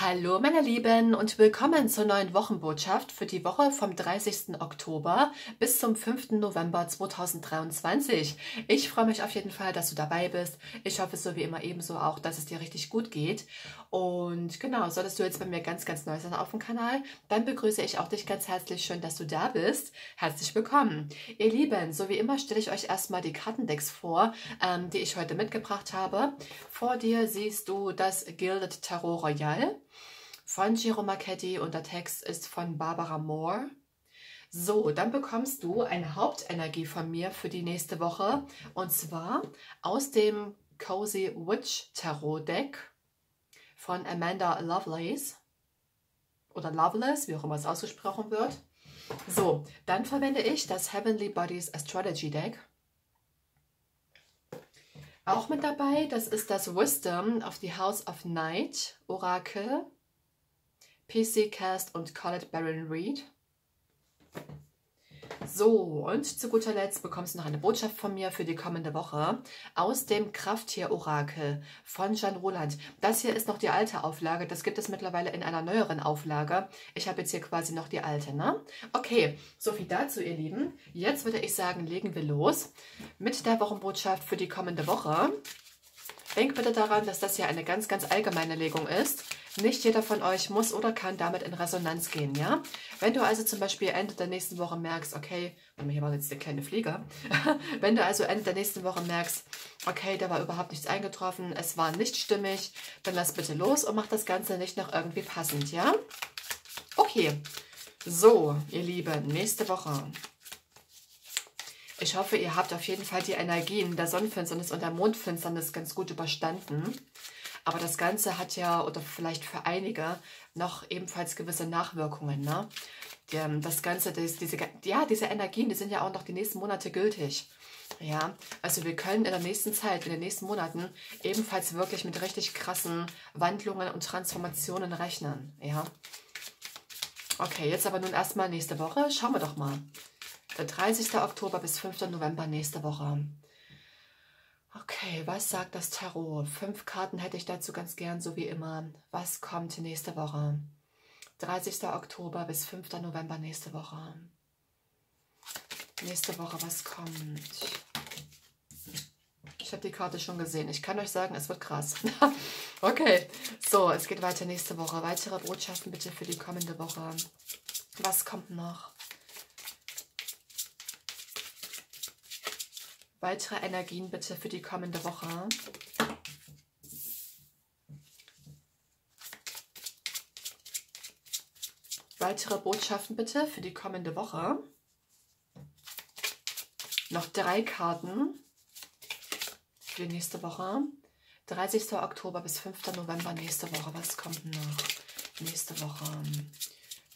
Hallo meine Lieben und willkommen zur neuen Wochenbotschaft für die Woche vom 30. Oktober bis zum 5. November 2023. Ich freue mich auf jeden Fall, dass du dabei bist. Ich hoffe so wie immer ebenso auch, dass es dir richtig gut geht. Und genau, solltest du jetzt bei mir ganz, ganz neu sein auf dem Kanal, dann begrüße ich auch dich ganz herzlich. Schön, dass du da bist. Herzlich willkommen. Ihr Lieben, so wie immer stelle ich euch erstmal die Kartendecks vor, ähm, die ich heute mitgebracht habe. Vor dir siehst du das Gilded Tarot Royal von Giro Marchetti und der Text ist von Barbara Moore. So, dann bekommst du eine Hauptenergie von mir für die nächste Woche und zwar aus dem Cozy Witch Tarot Deck von Amanda Lovelace oder Loveless, wie auch immer es ausgesprochen wird. So, dann verwende ich das Heavenly Bodies Astrology Deck. Auch mit dabei, das ist das Wisdom of the House of Night Orakel PC Cast und Colette Baron Reed. So, und zu guter Letzt bekommst du noch eine Botschaft von mir für die kommende Woche aus dem Krafttier-Orakel von Jean Roland. Das hier ist noch die alte Auflage, das gibt es mittlerweile in einer neueren Auflage. Ich habe jetzt hier quasi noch die alte, ne? Okay, soviel dazu, ihr Lieben. Jetzt würde ich sagen, legen wir los mit der Wochenbotschaft für die kommende Woche. Denk bitte daran, dass das hier eine ganz, ganz allgemeine Legung ist. Nicht jeder von euch muss oder kann damit in Resonanz gehen, ja? Wenn du also zum Beispiel Ende der nächsten Woche merkst, okay, hier war jetzt der kleine Flieger, wenn du also Ende der nächsten Woche merkst, okay, da war überhaupt nichts eingetroffen, es war nicht stimmig, dann lass bitte los und mach das Ganze nicht noch irgendwie passend, ja? Okay, so, ihr Lieben, nächste Woche. Ich hoffe, ihr habt auf jeden Fall die Energien der Sonnenfinsternis und der Mondfinsternis ganz gut überstanden. Aber das Ganze hat ja, oder vielleicht für einige, noch ebenfalls gewisse Nachwirkungen. Ne? Ähm, das Ganze, das, diese, ja, diese Energien, die sind ja auch noch die nächsten Monate gültig. Ja, also wir können in der nächsten Zeit, in den nächsten Monaten ebenfalls wirklich mit richtig krassen Wandlungen und Transformationen rechnen. Ja. Okay, jetzt aber nun erstmal nächste Woche. Schauen wir doch mal. Der 30. Oktober bis 5. November nächste Woche. Okay, was sagt das Tarot? Fünf Karten hätte ich dazu ganz gern, so wie immer. Was kommt nächste Woche? 30. Oktober bis 5. November nächste Woche. Nächste Woche, was kommt? Ich habe die Karte schon gesehen. Ich kann euch sagen, es wird krass. okay, so, es geht weiter nächste Woche. Weitere Botschaften bitte für die kommende Woche. Was kommt noch? Weitere Energien bitte für die kommende Woche. Weitere Botschaften bitte für die kommende Woche. Noch drei Karten für die nächste Woche. 30. Oktober bis 5. November nächste Woche. Was kommt noch? Nächste Woche.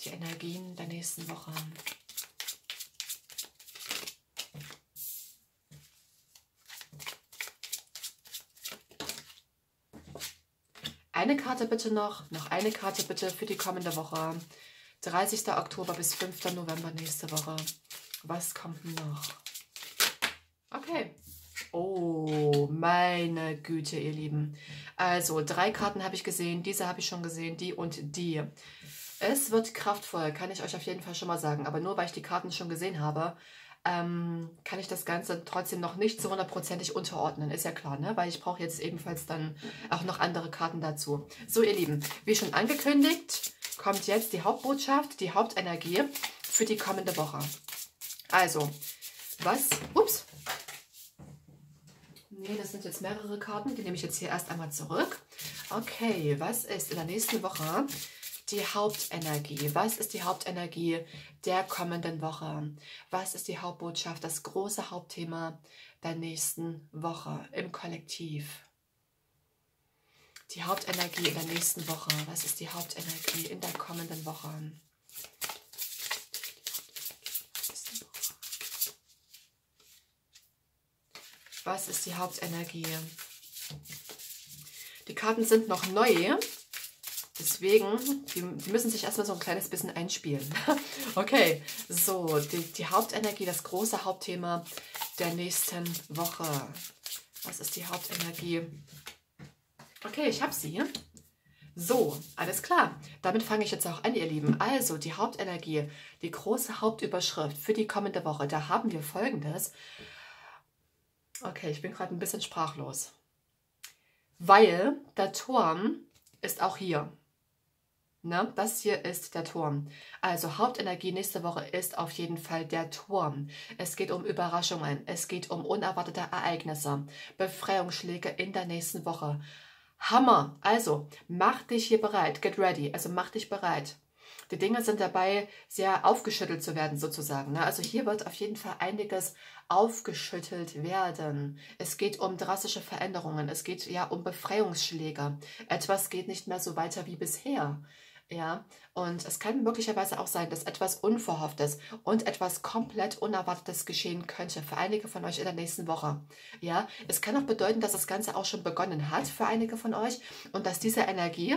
Die Energien der nächsten Woche. Eine Karte bitte noch, noch eine Karte bitte für die kommende Woche. 30. Oktober bis 5. November nächste Woche. Was kommt noch? Okay. Oh, meine Güte, ihr Lieben. Also, drei Karten habe ich gesehen. Diese habe ich schon gesehen. Die und die. Es wird kraftvoll, kann ich euch auf jeden Fall schon mal sagen. Aber nur, weil ich die Karten schon gesehen habe, ähm, kann ich das Ganze trotzdem noch nicht so hundertprozentig unterordnen. Ist ja klar, ne? weil ich brauche jetzt ebenfalls dann auch noch andere Karten dazu. So, ihr Lieben, wie schon angekündigt, kommt jetzt die Hauptbotschaft, die Hauptenergie für die kommende Woche. Also, was... Ups. Nee, das sind jetzt mehrere Karten. Die nehme ich jetzt hier erst einmal zurück. Okay, was ist in der nächsten Woche die Hauptenergie? Was ist die Hauptenergie der kommenden Woche? Was ist die Hauptbotschaft, das große Hauptthema der nächsten Woche im Kollektiv? Die Hauptenergie in der nächsten Woche. Was ist die Hauptenergie in der kommenden Woche? Was ist die Hauptenergie? Die Karten sind noch neu. Deswegen, die, die, müssen sich erstmal so ein kleines bisschen einspielen. okay, so, die, die Hauptenergie, das große Hauptthema der nächsten Woche. Was ist die Hauptenergie? Okay, ich habe sie. So, alles klar. Damit fange ich jetzt auch an, ihr Lieben. Also, die Hauptenergie, die große Hauptüberschrift für die kommende Woche, da haben wir folgendes. Okay, ich bin gerade ein bisschen sprachlos. Weil der Turm ist auch hier. Ne? Das hier ist der Turm. Also Hauptenergie nächste Woche ist auf jeden Fall der Turm. Es geht um Überraschungen, es geht um unerwartete Ereignisse, Befreiungsschläge in der nächsten Woche. Hammer. Also, mach dich hier bereit. Get ready. Also, mach dich bereit. Die Dinge sind dabei, sehr aufgeschüttelt zu werden, sozusagen. Ne? Also, hier wird auf jeden Fall einiges aufgeschüttelt werden. Es geht um drastische Veränderungen. Es geht ja um Befreiungsschläge. Etwas geht nicht mehr so weiter wie bisher. Ja, und es kann möglicherweise auch sein, dass etwas Unverhofftes und etwas komplett Unerwartetes geschehen könnte für einige von euch in der nächsten Woche. Ja, es kann auch bedeuten, dass das Ganze auch schon begonnen hat für einige von euch und dass diese Energie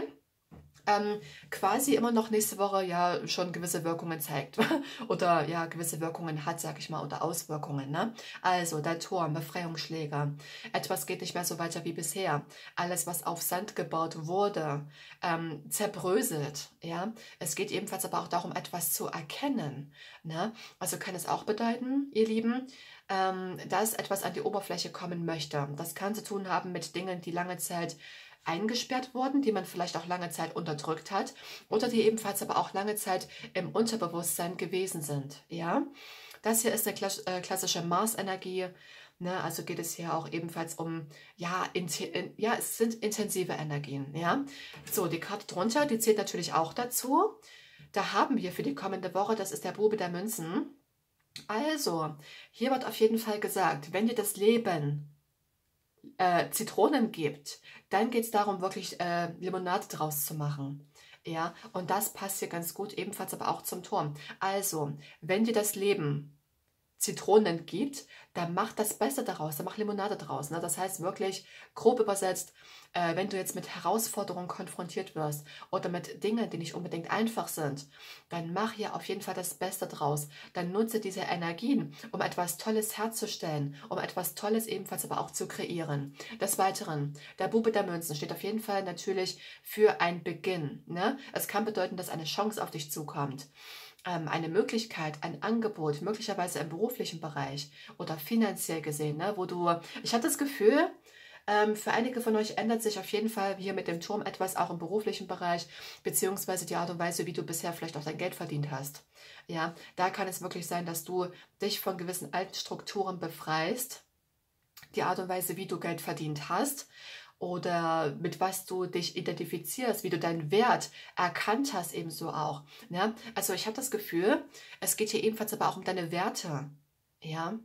ähm, quasi immer noch nächste Woche ja schon gewisse Wirkungen zeigt oder ja gewisse Wirkungen hat, sag ich mal, oder Auswirkungen. Ne? Also der Turm, Befreiungsschläger, etwas geht nicht mehr so weiter wie bisher. Alles, was auf Sand gebaut wurde, ähm, zerbröselt. Ja, es geht ebenfalls aber auch darum, etwas zu erkennen. Ne? Also kann es auch bedeuten, ihr Lieben, ähm, dass etwas an die Oberfläche kommen möchte. Das kann zu tun haben mit Dingen, die lange Zeit eingesperrt wurden, die man vielleicht auch lange Zeit unterdrückt hat oder die ebenfalls aber auch lange Zeit im Unterbewusstsein gewesen sind. Ja, das hier ist eine äh, klassische Mars-Energie. Ne, also geht es hier auch ebenfalls um, ja, ja, es sind intensive Energien. Ja, so die Karte drunter, die zählt natürlich auch dazu. Da haben wir für die kommende Woche, das ist der Bube der Münzen. Also, hier wird auf jeden Fall gesagt, wenn dir das Leben äh, Zitronen gibt, dann geht es darum, wirklich äh, Limonade draus zu machen. Ja, und das passt hier ganz gut, ebenfalls aber auch zum Turm. Also, wenn dir das Leben Zitronen gibt, dann mach das Beste daraus, dann mach Limonade draus. Ne? Das heißt wirklich, grob übersetzt, äh, wenn du jetzt mit Herausforderungen konfrontiert wirst oder mit Dingen, die nicht unbedingt einfach sind, dann mach hier auf jeden Fall das Beste draus. Dann nutze diese Energien, um etwas Tolles herzustellen, um etwas Tolles ebenfalls aber auch zu kreieren. Des Weiteren, der Bube der Münzen steht auf jeden Fall natürlich für ein Beginn. Ne? Es kann bedeuten, dass eine Chance auf dich zukommt eine Möglichkeit, ein Angebot, möglicherweise im beruflichen Bereich oder finanziell gesehen, ne, wo du, ich hatte das Gefühl, ähm, für einige von euch ändert sich auf jeden Fall hier mit dem Turm etwas, auch im beruflichen Bereich, beziehungsweise die Art und Weise, wie du bisher vielleicht auch dein Geld verdient hast. Ja, da kann es wirklich sein, dass du dich von gewissen alten Strukturen befreist, die Art und Weise, wie du Geld verdient hast oder mit was du dich identifizierst, wie du deinen Wert erkannt hast, ebenso auch. Ne? Also ich habe das Gefühl, es geht hier ebenfalls aber auch um deine Werte. Ja,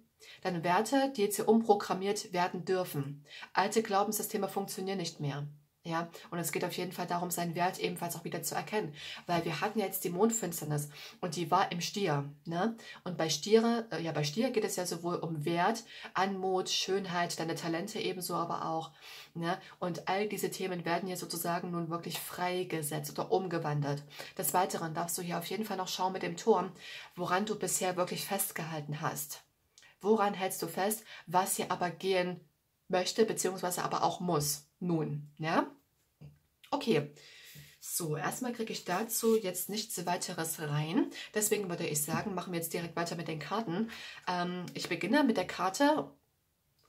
deine Werte, die jetzt hier umprogrammiert werden dürfen. Alte Glaubenssysteme funktionieren nicht mehr. Ja, und es geht auf jeden Fall darum, seinen Wert ebenfalls auch wieder zu erkennen. Weil wir hatten jetzt die Mondfinsternis und die war im Stier. Ne? Und bei Stiere, äh, ja, bei Stier geht es ja sowohl um Wert, Anmut, Schönheit, deine Talente ebenso aber auch. Ne? Und all diese Themen werden hier sozusagen nun wirklich freigesetzt oder umgewandelt. Des Weiteren darfst du hier auf jeden Fall noch schauen mit dem Turm, woran du bisher wirklich festgehalten hast. Woran hältst du fest, was hier aber gehen möchte, beziehungsweise aber auch muss? Nun, ja? Okay. So, erstmal kriege ich dazu jetzt nichts weiteres rein. Deswegen würde ich sagen, machen wir jetzt direkt weiter mit den Karten. Ähm, ich beginne mit der Karte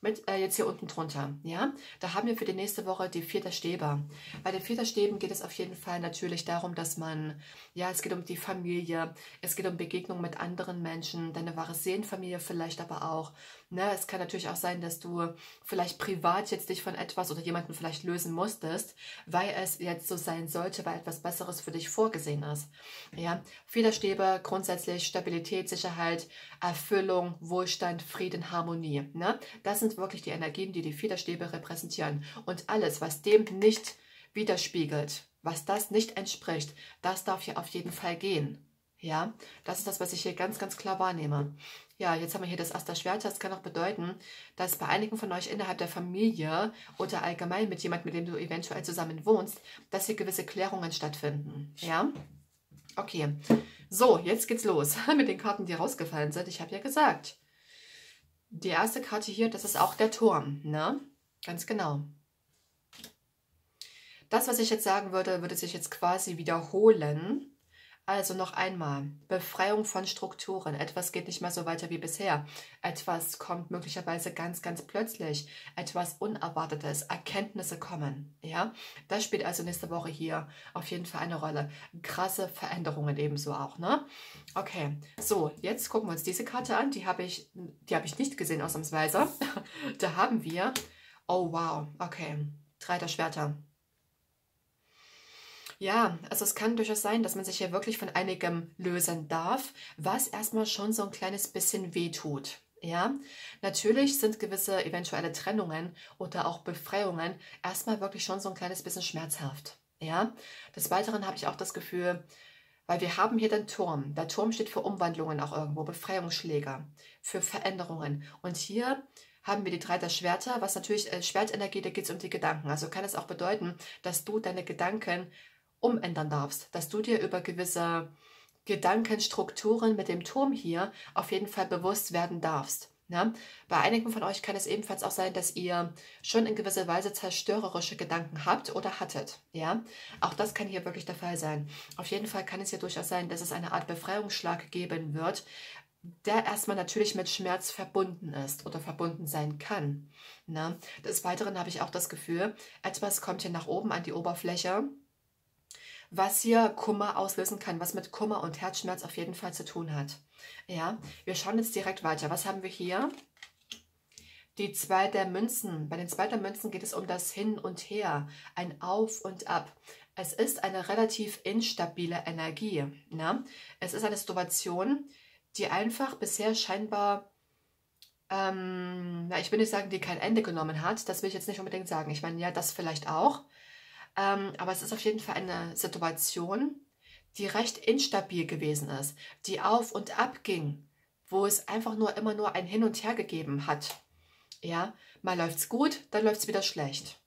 mit, äh, jetzt hier unten drunter, ja, da haben wir für die nächste Woche die vierte Stäbe. Bei den vierter Stäben geht es auf jeden Fall natürlich darum, dass man, ja, es geht um die Familie, es geht um Begegnung mit anderen Menschen, deine wahre Seelenfamilie vielleicht aber auch. Ne? Es kann natürlich auch sein, dass du vielleicht privat jetzt dich von etwas oder jemanden vielleicht lösen musstest, weil es jetzt so sein sollte, weil etwas Besseres für dich vorgesehen ist. Ja, Federstäbe grundsätzlich Stabilität, Sicherheit, Erfüllung, Wohlstand, Frieden, Harmonie. Ne? Das sind wirklich die Energien, die die Federstäbe repräsentieren. Und alles, was dem nicht widerspiegelt, was das nicht entspricht, das darf hier auf jeden Fall gehen. Ja, das ist das, was ich hier ganz, ganz klar wahrnehme. Ja, jetzt haben wir hier das Aster Schwerter. Das kann auch bedeuten, dass bei einigen von euch innerhalb der Familie oder allgemein mit jemandem, mit dem du eventuell zusammen wohnst, dass hier gewisse Klärungen stattfinden. Ja? Okay. So, jetzt geht's los mit den Karten, die rausgefallen sind. Ich habe ja gesagt, die erste Karte hier, das ist auch der Turm. Ne? Ganz genau. das, was ich jetzt sagen würde, würde sich jetzt quasi wiederholen. Also noch einmal, Befreiung von Strukturen. Etwas geht nicht mehr so weiter wie bisher. Etwas kommt möglicherweise ganz, ganz plötzlich. Etwas Unerwartetes. Erkenntnisse kommen. Ja, das spielt also nächste Woche hier auf jeden Fall eine Rolle. Krasse Veränderungen ebenso auch. Ne? Okay, so, jetzt gucken wir uns diese Karte an. Die habe ich, die habe ich nicht gesehen ausnahmsweise. da haben wir, oh wow, okay, Drei der Schwerter. Ja, also es kann durchaus sein, dass man sich hier wirklich von einigem lösen darf, was erstmal schon so ein kleines bisschen wehtut. Ja, natürlich sind gewisse eventuelle Trennungen oder auch Befreiungen erstmal wirklich schon so ein kleines bisschen schmerzhaft. Ja, des Weiteren habe ich auch das Gefühl, weil wir haben hier den Turm. Der Turm steht für Umwandlungen auch irgendwo, Befreiungsschläge, für Veränderungen. Und hier haben wir die drei der Schwerter, was natürlich äh, Schwertenergie, da geht es um die Gedanken. Also kann es auch bedeuten, dass du deine Gedanken umändern darfst, dass du dir über gewisse Gedankenstrukturen mit dem Turm hier auf jeden Fall bewusst werden darfst. Ja? Bei einigen von euch kann es ebenfalls auch sein, dass ihr schon in gewisser Weise zerstörerische Gedanken habt oder hattet. Ja? Auch das kann hier wirklich der Fall sein. Auf jeden Fall kann es ja durchaus sein, dass es eine Art Befreiungsschlag geben wird, der erstmal natürlich mit Schmerz verbunden ist oder verbunden sein kann. Ne? Des Weiteren habe ich auch das Gefühl, etwas kommt hier nach oben an die Oberfläche was hier Kummer auslösen kann, was mit Kummer und Herzschmerz auf jeden Fall zu tun hat. Ja, wir schauen jetzt direkt weiter. Was haben wir hier? Die zwei der Münzen. Bei den zwei der Münzen geht es um das Hin und Her, ein Auf und Ab. Es ist eine relativ instabile Energie. Ne? Es ist eine Situation, die einfach bisher scheinbar, ähm, na, ich will nicht sagen, die kein Ende genommen hat. Das will ich jetzt nicht unbedingt sagen. Ich meine, ja, das vielleicht auch. Ähm, aber es ist auf jeden Fall eine Situation, die recht instabil gewesen ist, die auf und ab ging, wo es einfach nur immer nur ein Hin und Her gegeben hat. Ja, mal läuft's gut, dann läuft's wieder schlecht.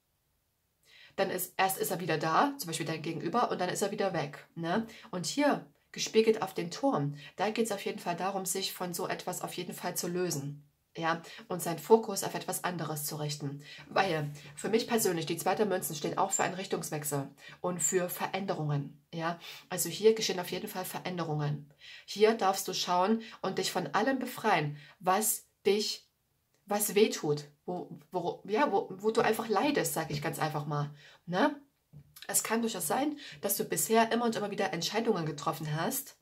Dann ist erst ist er wieder da, zum Beispiel dein Gegenüber, und dann ist er wieder weg. Ne? Und hier gespiegelt auf den Turm, da geht es auf jeden Fall darum, sich von so etwas auf jeden Fall zu lösen ja, und seinen Fokus auf etwas anderes zu richten. Weil für mich persönlich, die zweite Münzen stehen auch für einen Richtungswechsel und für Veränderungen. Ja, also hier geschehen auf jeden Fall Veränderungen. Hier darfst du schauen und dich von allem befreien, was dich, was weh tut, wo, wo, ja, wo, wo du einfach leidest, sage ich ganz einfach mal. Ne? Es kann durchaus sein, dass du bisher immer und immer wieder Entscheidungen getroffen hast,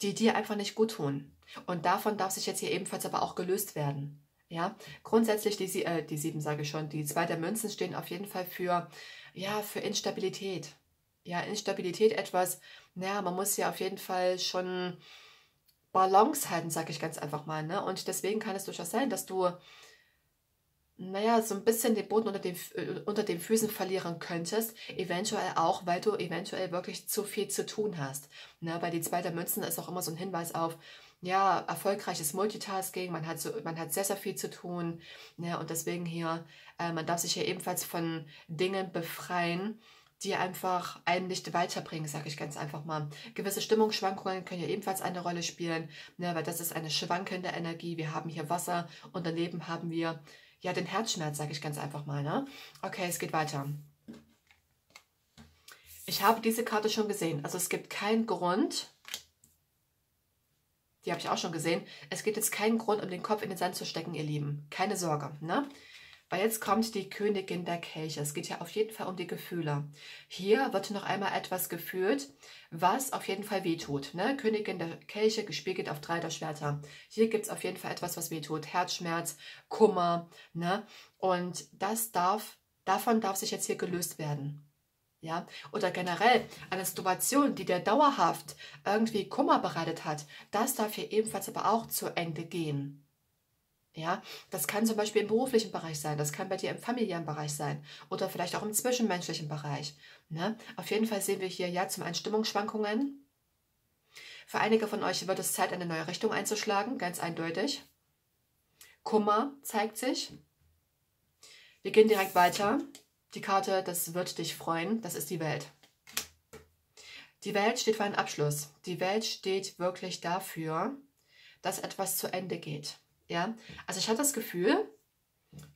die dir einfach nicht gut tun. Und davon darf sich jetzt hier ebenfalls aber auch gelöst werden. Ja, grundsätzlich die, äh, die sieben sage ich schon, die zwei der Münzen stehen auf jeden Fall für, ja, für Instabilität. Ja, Instabilität etwas, naja, man muss ja auf jeden Fall schon Balance halten, sage ich ganz einfach mal. Ne? Und deswegen kann es durchaus sein, dass du, naja, so ein bisschen den Boden unter den, äh, unter den Füßen verlieren könntest. Eventuell auch, weil du eventuell wirklich zu viel zu tun hast. Ne? Bei die zwei der Münzen ist auch immer so ein Hinweis auf, ja, erfolgreiches Multitasking, man hat, so, man hat sehr, sehr viel zu tun. Ne? Und deswegen hier, äh, man darf sich hier ebenfalls von Dingen befreien, die einfach einen nicht weiterbringen, sage ich ganz einfach mal. Gewisse Stimmungsschwankungen können ja ebenfalls eine Rolle spielen, ne? weil das ist eine schwankende Energie. Wir haben hier Wasser und daneben haben wir ja den Herzschmerz, sage ich ganz einfach mal. Ne? Okay, es geht weiter. Ich habe diese Karte schon gesehen. Also es gibt keinen Grund, die habe ich auch schon gesehen. Es gibt jetzt keinen Grund, um den Kopf in den Sand zu stecken, ihr Lieben. Keine Sorge, ne? Weil jetzt kommt die Königin der Kelche. Es geht ja auf jeden Fall um die Gefühle. Hier wird noch einmal etwas gefühlt, was auf jeden Fall wehtut. Ne? Königin der Kelche gespiegelt auf drei der Schwerter. Hier gibt es auf jeden Fall etwas, was wehtut. Herzschmerz, Kummer. Ne? Und das darf, davon darf sich jetzt hier gelöst werden ja, oder generell eine Situation, die dir dauerhaft irgendwie Kummer bereitet hat, das darf hier ebenfalls aber auch zu Ende gehen. Ja, das kann zum Beispiel im beruflichen Bereich sein, das kann bei dir im familiären Bereich sein oder vielleicht auch im zwischenmenschlichen Bereich. Ne? Auf jeden Fall sehen wir hier ja zum einen Stimmungsschwankungen. Für einige von euch wird es Zeit, eine neue Richtung einzuschlagen, ganz eindeutig. Kummer zeigt sich. Wir gehen direkt weiter. Die Karte, das wird dich freuen, das ist die Welt. Die Welt steht für einen Abschluss. Die Welt steht wirklich dafür, dass etwas zu Ende geht. Ja, also ich hatte das Gefühl,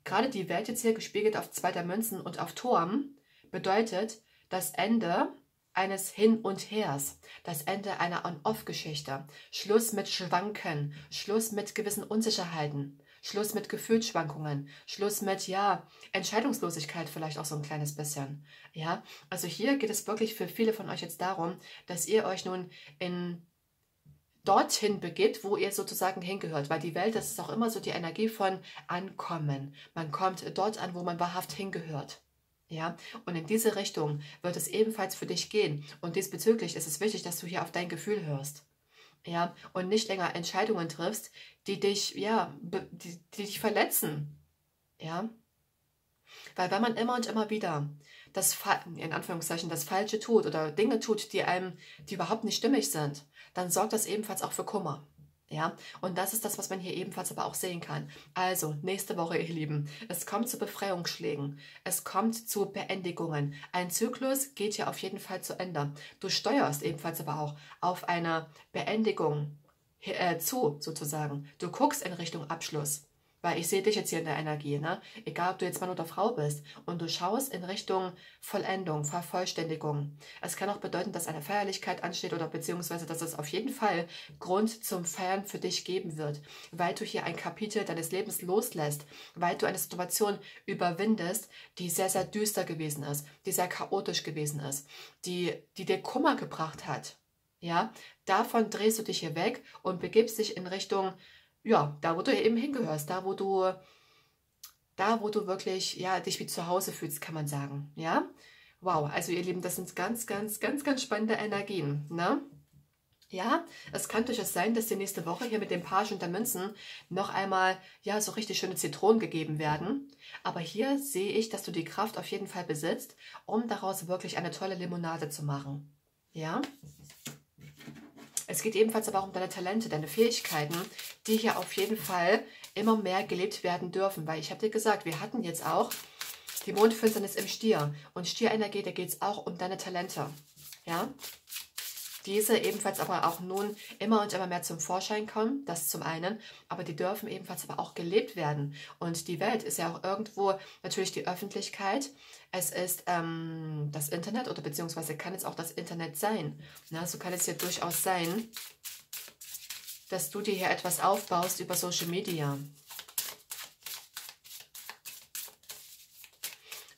gerade die Welt jetzt hier gespiegelt auf zweiter Münzen und auf Turm, bedeutet das Ende eines Hin und Hers, das Ende einer On-Off-Geschichte, Schluss mit Schwanken, Schluss mit gewissen Unsicherheiten, Schluss mit Gefühlsschwankungen, Schluss mit, ja, Entscheidungslosigkeit vielleicht auch so ein kleines bisschen. Ja, also hier geht es wirklich für viele von euch jetzt darum, dass ihr euch nun in dorthin begibt, wo ihr sozusagen hingehört. Weil die Welt, das ist auch immer so die Energie von Ankommen. Man kommt dort an, wo man wahrhaft hingehört. Ja, und in diese Richtung wird es ebenfalls für dich gehen. Und diesbezüglich ist es wichtig, dass du hier auf dein Gefühl hörst. Ja, und nicht länger Entscheidungen triffst, die dich, ja, die, die dich verletzen. Ja, weil wenn man immer und immer wieder das, in Anführungszeichen, das Falsche tut oder Dinge tut, die einem, die überhaupt nicht stimmig sind, dann sorgt das ebenfalls auch für Kummer. Ja, und das ist das, was man hier ebenfalls aber auch sehen kann. Also, nächste Woche, ihr Lieben, es kommt zu Befreiungsschlägen, es kommt zu Beendigungen. Ein Zyklus geht hier auf jeden Fall zu Ende. Du steuerst ebenfalls aber auch auf eine Beendigung äh, zu, sozusagen. Du guckst in Richtung Abschluss. Weil ich sehe dich jetzt hier in der Energie, ne? Egal, ob du jetzt Mann oder Frau bist. Und du schaust in Richtung Vollendung, Vervollständigung. Es kann auch bedeuten, dass eine Feierlichkeit ansteht oder beziehungsweise, dass es auf jeden Fall Grund zum Feiern für dich geben wird. Weil du hier ein Kapitel deines Lebens loslässt. Weil du eine Situation überwindest, die sehr, sehr düster gewesen ist. Die sehr chaotisch gewesen ist. Die, die dir Kummer gebracht hat. Ja, davon drehst du dich hier weg und begibst dich in Richtung ja, da wo du eben hingehörst, da wo du, da wo du wirklich, ja, dich wie zu Hause fühlst, kann man sagen, ja. Wow, also ihr Lieben, das sind ganz, ganz, ganz, ganz spannende Energien, ne? Ja, es kann durchaus sein, dass die nächste Woche hier mit dem Page und der Münzen noch einmal, ja, so richtig schöne Zitronen gegeben werden. Aber hier sehe ich, dass du die Kraft auf jeden Fall besitzt, um daraus wirklich eine tolle Limonade zu machen. Ja? Es geht ebenfalls aber auch um deine Talente, deine Fähigkeiten, die hier auf jeden Fall immer mehr gelebt werden dürfen. Weil ich habe dir gesagt, wir hatten jetzt auch die Mondfinsternis im Stier. Und Stierenergie, da geht es auch um deine Talente. Ja, diese ebenfalls aber auch nun immer und immer mehr zum Vorschein kommen, das zum einen, aber die dürfen ebenfalls aber auch gelebt werden. Und die Welt ist ja auch irgendwo natürlich die Öffentlichkeit, es ist ähm, das Internet oder beziehungsweise kann es auch das Internet sein. Na, so kann es ja durchaus sein, dass du dir hier etwas aufbaust über Social Media.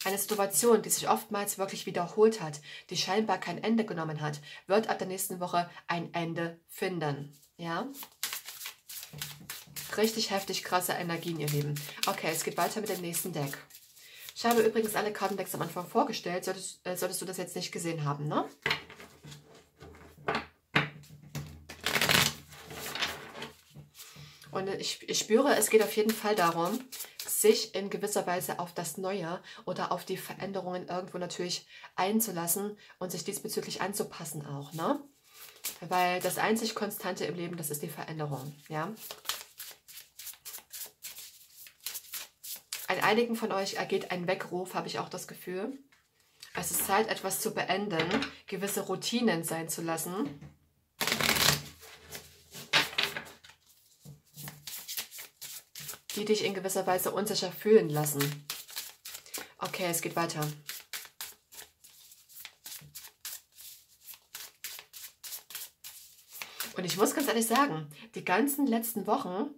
Eine Situation, die sich oftmals wirklich wiederholt hat, die scheinbar kein Ende genommen hat, wird ab der nächsten Woche ein Ende finden. Ja? Richtig heftig krasse Energien, ihr Lieben. Okay, es geht weiter mit dem nächsten Deck. Ich habe übrigens alle Kartendecks am Anfang vorgestellt, solltest, äh, solltest du das jetzt nicht gesehen haben, ne? Und ich, ich spüre, es geht auf jeden Fall darum, sich in gewisser Weise auf das Neue oder auf die Veränderungen irgendwo natürlich einzulassen und sich diesbezüglich anzupassen auch, ne? Weil das einzig Konstante im Leben, das ist die Veränderung, ja? An einigen von euch ergeht ein Weckruf, habe ich auch das Gefühl. Es ist Zeit, etwas zu beenden, gewisse Routinen sein zu lassen die dich in gewisser Weise unsicher fühlen lassen. Okay, es geht weiter. Und ich muss ganz ehrlich sagen, die ganzen letzten Wochen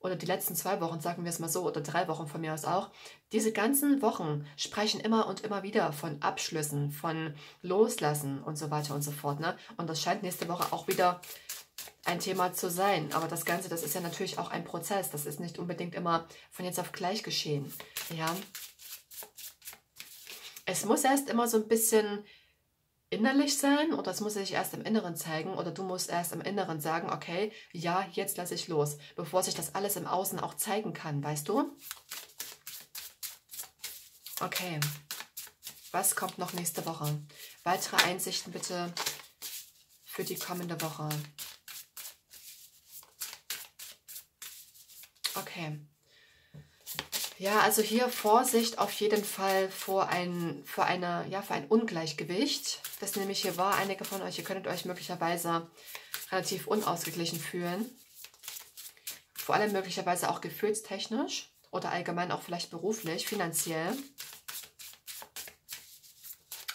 oder die letzten zwei Wochen, sagen wir es mal so, oder drei Wochen von mir aus auch, diese ganzen Wochen sprechen immer und immer wieder von Abschlüssen, von Loslassen und so weiter und so fort. Ne? Und das scheint nächste Woche auch wieder ein Thema zu sein. Aber das Ganze, das ist ja natürlich auch ein Prozess. Das ist nicht unbedingt immer von jetzt auf gleich geschehen. Ja. Es muss erst immer so ein bisschen innerlich sein oder es muss sich erst im Inneren zeigen oder du musst erst im Inneren sagen, okay, ja, jetzt lasse ich los, bevor sich das alles im Außen auch zeigen kann, weißt du? Okay, was kommt noch nächste Woche? Weitere Einsichten bitte für die kommende Woche. Okay. Ja, also hier Vorsicht auf jeden Fall vor ein, für, eine, ja, für ein Ungleichgewicht. Das nämlich hier war. Einige von euch, ihr könntet euch möglicherweise relativ unausgeglichen fühlen. Vor allem möglicherweise auch gefühlstechnisch oder allgemein auch vielleicht beruflich, finanziell.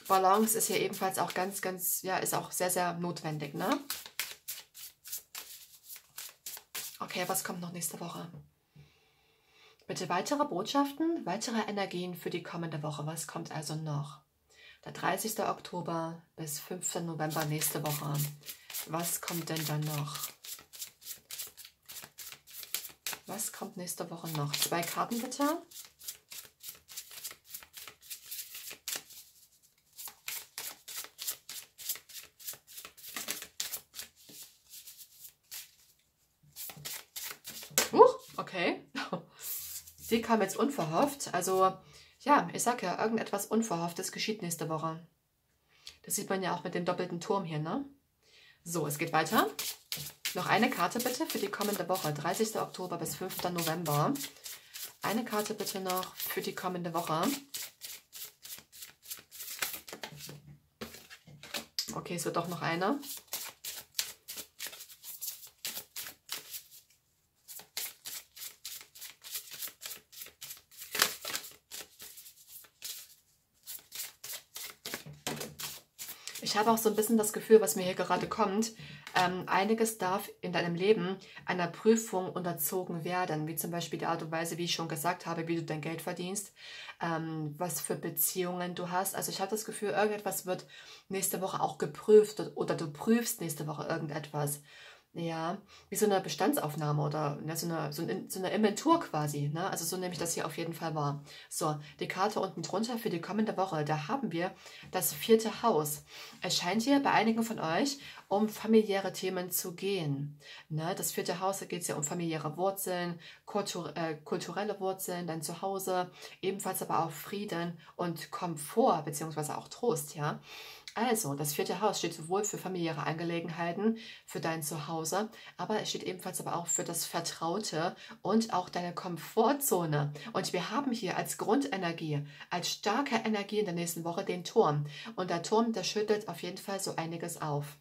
Balance ist hier ebenfalls auch ganz, ganz, ja, ist auch sehr, sehr notwendig, ne? Okay, was kommt noch nächste Woche? Bitte weitere Botschaften, weitere Energien für die kommende Woche. Was kommt also noch? Der 30. Oktober bis 5. November nächste Woche. Was kommt denn dann noch? Was kommt nächste Woche noch? Zwei Karten bitte. Die kam jetzt unverhofft. Also ja, ich sag ja, irgendetwas Unverhofftes geschieht nächste Woche. Das sieht man ja auch mit dem doppelten Turm hier, ne? So, es geht weiter. Noch eine Karte bitte für die kommende Woche, 30. Oktober bis 5. November. Eine Karte bitte noch für die kommende Woche. Okay, es wird doch noch eine. Ich habe auch so ein bisschen das Gefühl, was mir hier gerade kommt, ähm, einiges darf in deinem Leben einer Prüfung unterzogen werden, wie zum Beispiel die Art und Weise, wie ich schon gesagt habe, wie du dein Geld verdienst, ähm, was für Beziehungen du hast. Also ich habe das Gefühl, irgendetwas wird nächste Woche auch geprüft oder du prüfst nächste Woche irgendetwas. Ja, wie so eine Bestandsaufnahme oder ja, so, eine, so, eine, so eine Inventur quasi. Ne? Also so nehme ich das hier auf jeden Fall wahr. So, die Karte unten drunter für die kommende Woche, da haben wir das vierte Haus. Es scheint hier bei einigen von euch um familiäre Themen zu gehen. Ne? Das vierte Haus, da geht es ja um familiäre Wurzeln, kultur äh, kulturelle Wurzeln, dein Zuhause, ebenfalls aber auch Frieden und Komfort, beziehungsweise auch Trost, ja. Also, das vierte Haus steht sowohl für familiäre Angelegenheiten, für dein Zuhause, aber es steht ebenfalls aber auch für das Vertraute und auch deine Komfortzone. Und wir haben hier als Grundenergie, als starke Energie in der nächsten Woche den Turm. Und der Turm, der schüttelt auf jeden Fall so einiges auf.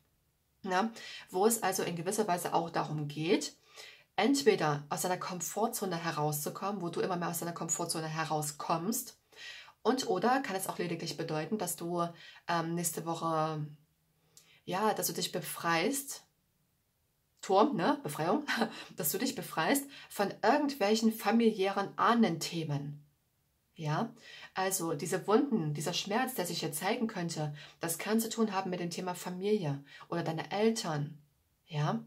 Ja, wo es also in gewisser Weise auch darum geht, entweder aus deiner Komfortzone herauszukommen, wo du immer mehr aus deiner Komfortzone herauskommst, und oder kann es auch lediglich bedeuten, dass du ähm, nächste Woche, ja, dass du dich befreist, Turm, ne, Befreiung, dass du dich befreist von irgendwelchen familiären Ahnenthemen. Ja, also diese Wunden, dieser Schmerz, der sich jetzt zeigen könnte, das kann zu tun haben mit dem Thema Familie oder deine Eltern. Ja,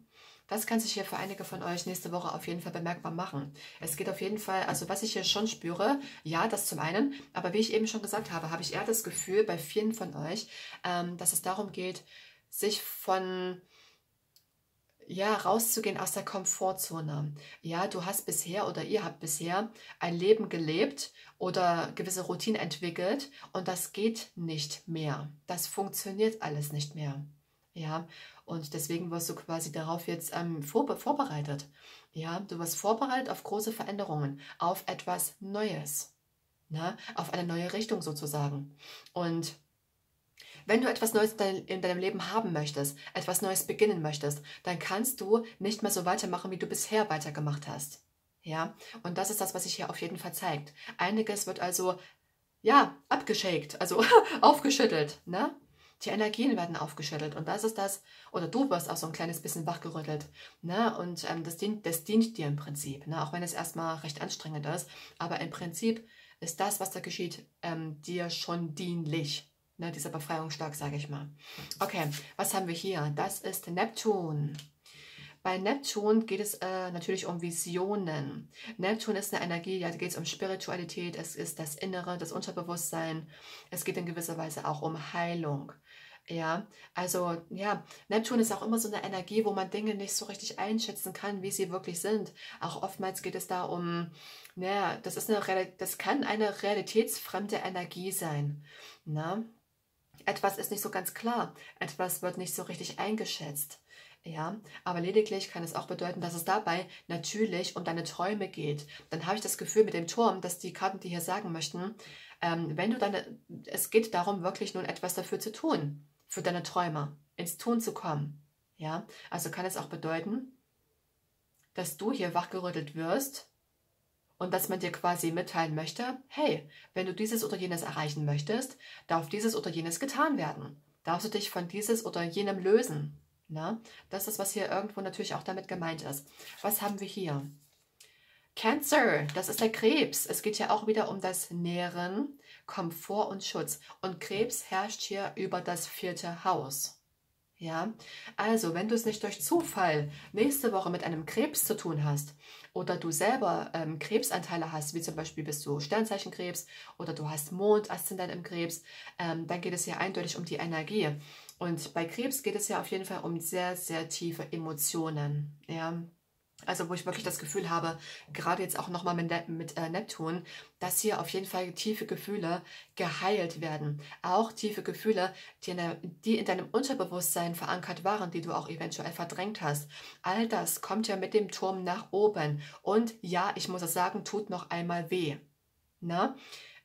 das kann sich hier für einige von euch nächste Woche auf jeden Fall bemerkbar machen. Es geht auf jeden Fall, also was ich hier schon spüre, ja, das zum einen, aber wie ich eben schon gesagt habe, habe ich eher das Gefühl bei vielen von euch, ähm, dass es darum geht, sich von ja, rauszugehen aus der Komfortzone. Ja, du hast bisher oder ihr habt bisher ein Leben gelebt oder gewisse Routinen entwickelt und das geht nicht mehr. Das funktioniert alles nicht mehr. Ja, und deswegen wirst du quasi darauf jetzt ähm, vor, vorbereitet. Ja, du wirst vorbereitet auf große Veränderungen, auf etwas Neues, ne? auf eine neue Richtung sozusagen. Und wenn du etwas Neues in deinem Leben haben möchtest, etwas Neues beginnen möchtest, dann kannst du nicht mehr so weitermachen, wie du bisher weitergemacht hast. Ja, und das ist das, was sich hier auf jeden Fall zeigt. Einiges wird also, ja, abgeschakt, also aufgeschüttelt, ne? Die Energien werden aufgeschüttelt und das ist das, oder du wirst auch so ein kleines bisschen wachgerüttelt. Ne? Und ähm, das, dient, das dient dir im Prinzip, ne? auch wenn es erstmal recht anstrengend ist. Aber im Prinzip ist das, was da geschieht, ähm, dir schon dienlich. Ne? Dieser Befreiungsschlag, sage ich mal. Okay, was haben wir hier? Das ist Neptun. Bei Neptun geht es äh, natürlich um Visionen. Neptun ist eine Energie, ja, da geht es um Spiritualität, es ist das Innere, das Unterbewusstsein. Es geht in gewisser Weise auch um Heilung. Ja, also ja, Neptun ist auch immer so eine Energie, wo man Dinge nicht so richtig einschätzen kann, wie sie wirklich sind. Auch oftmals geht es da um, naja, das ist eine, das kann eine realitätsfremde Energie sein. Na? Etwas ist nicht so ganz klar, etwas wird nicht so richtig eingeschätzt. Ja, aber lediglich kann es auch bedeuten, dass es dabei natürlich um deine Träume geht. Dann habe ich das Gefühl mit dem Turm, dass die Karten dir hier sagen möchten, ähm, wenn du deine, es geht darum, wirklich nun etwas dafür zu tun für deine Träume, ins Tun zu kommen. Ja, also kann es auch bedeuten, dass du hier wachgerüttelt wirst Und dass man dir quasi mitteilen möchte, hey, wenn du dieses oder jenes erreichen möchtest, darf dieses oder jenes getan werden. Darfst du dich von dieses oder jenem lösen. Na? Das ist, was hier irgendwo natürlich auch damit gemeint ist. Was haben wir hier? Cancer, das ist der Krebs. Es geht ja auch wieder um das Nähren, Komfort und Schutz. Und Krebs herrscht hier über das vierte Haus. Ja, also wenn du es nicht durch Zufall nächste Woche mit einem Krebs zu tun hast oder du selber ähm, Krebsanteile hast, wie zum Beispiel bist du Sternzeichenkrebs oder du hast Mondaszendent im Krebs, ähm, dann geht es ja eindeutig um die Energie. Und bei Krebs geht es ja auf jeden Fall um sehr, sehr tiefe Emotionen. Ja, also wo ich wirklich das Gefühl habe, gerade jetzt auch nochmal mit, ne-, mit äh, Neptun, dass hier auf jeden Fall tiefe Gefühle geheilt werden. Auch tiefe Gefühle, die in, der, die in deinem Unterbewusstsein verankert waren, die du auch eventuell verdrängt hast. All das kommt ja mit dem Turm nach oben. Und ja, ich muss es sagen, tut noch einmal weh. Na?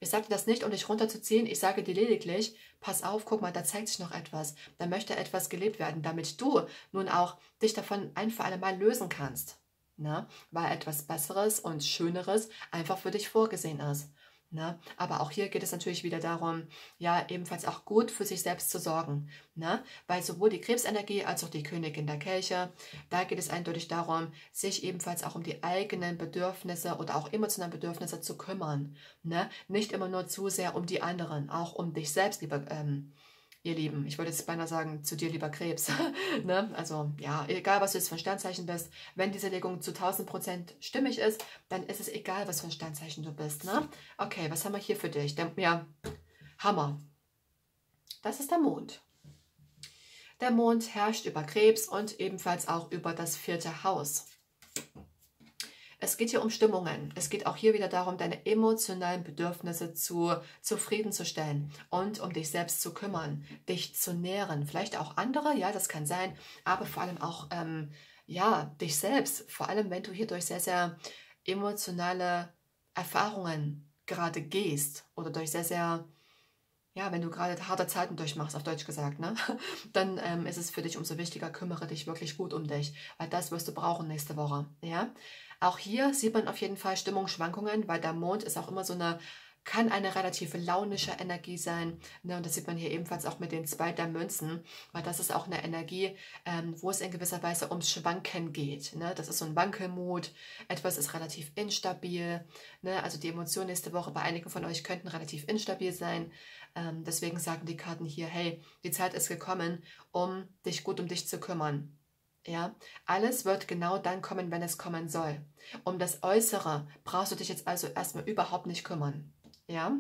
Ich sage dir das nicht, um dich runterzuziehen. Ich sage dir lediglich, pass auf, guck mal, da zeigt sich noch etwas. Da möchte etwas gelebt werden, damit du nun auch dich davon ein für alle Mal lösen kannst ne? weil etwas Besseres und Schöneres einfach für dich vorgesehen ist. Ne? Aber auch hier geht es natürlich wieder darum, ja, ebenfalls auch gut für sich selbst zu sorgen. Ne? Weil sowohl die Krebsenergie als auch die Königin der Kelche, da geht es eindeutig darum, sich ebenfalls auch um die eigenen Bedürfnisse oder auch emotionalen Bedürfnisse zu kümmern. Ne? Nicht immer nur zu sehr um die anderen, auch um dich selbst, lieber ähm, ihr Lieben, ich wollte jetzt beinahe sagen, zu dir lieber Krebs. ne? Also ja, egal was du jetzt für ein Sternzeichen bist, wenn diese Legung zu 1000 Prozent stimmig ist, dann ist es egal, was für ein Sternzeichen du bist. Ne? Okay, was haben wir hier für dich? Der, ja, Hammer. Das ist der Mond. Der Mond herrscht über Krebs und ebenfalls auch über das vierte Haus. Es geht hier um Stimmungen. Es geht auch hier wieder darum, deine emotionalen Bedürfnisse zu, zufriedenzustellen und um dich selbst zu kümmern, dich zu nähren. Vielleicht auch andere, ja, das kann sein, aber vor allem auch, ähm, ja, dich selbst. Vor allem, wenn du hier durch sehr, sehr emotionale Erfahrungen gerade gehst oder durch sehr, sehr ja, wenn du gerade harte Zeiten durchmachst, auf Deutsch gesagt, ne, dann ähm, ist es für dich umso wichtiger, kümmere dich wirklich gut um dich, weil das wirst du brauchen nächste Woche, ja. Auch hier sieht man auf jeden Fall Stimmungsschwankungen, weil der Mond ist auch immer so eine kann eine relativ launische Energie sein. Ne? Und das sieht man hier ebenfalls auch mit den zwei der Münzen, weil das ist auch eine Energie, ähm, wo es in gewisser Weise ums Schwanken geht. Ne? Das ist so ein Wankelmut, etwas ist relativ instabil. Ne? Also die Emotionen nächste Woche bei einigen von euch könnten relativ instabil sein. Ähm, deswegen sagen die Karten hier, hey, die Zeit ist gekommen, um dich gut um dich zu kümmern. Ja, alles wird genau dann kommen, wenn es kommen soll. Um das Äußere brauchst du dich jetzt also erstmal überhaupt nicht kümmern. Ja.